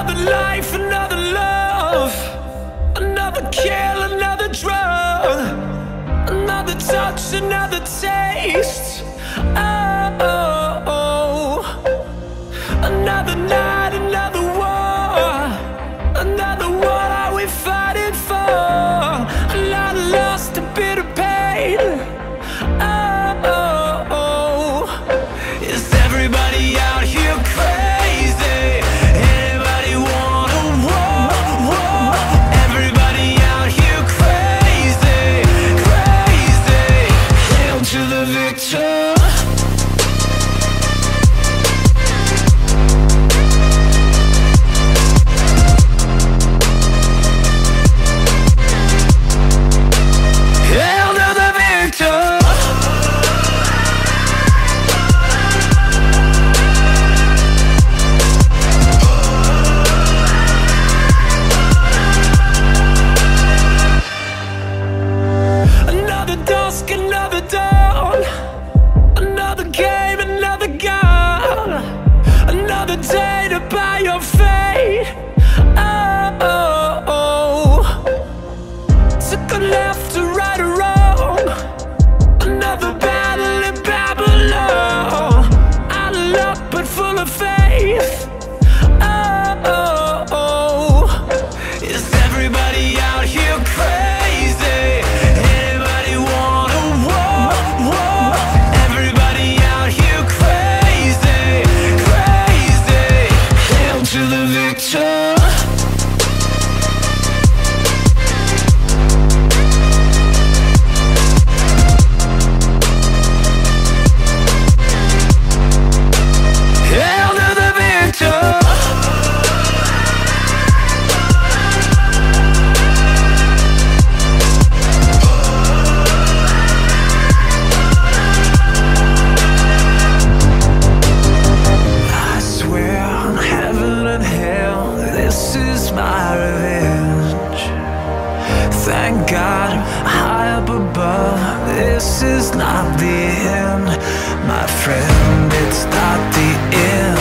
Another life, another love Another kill, another drug Another touch, another taste. I Thank God high up above This is not the end. My friend, it's not the end.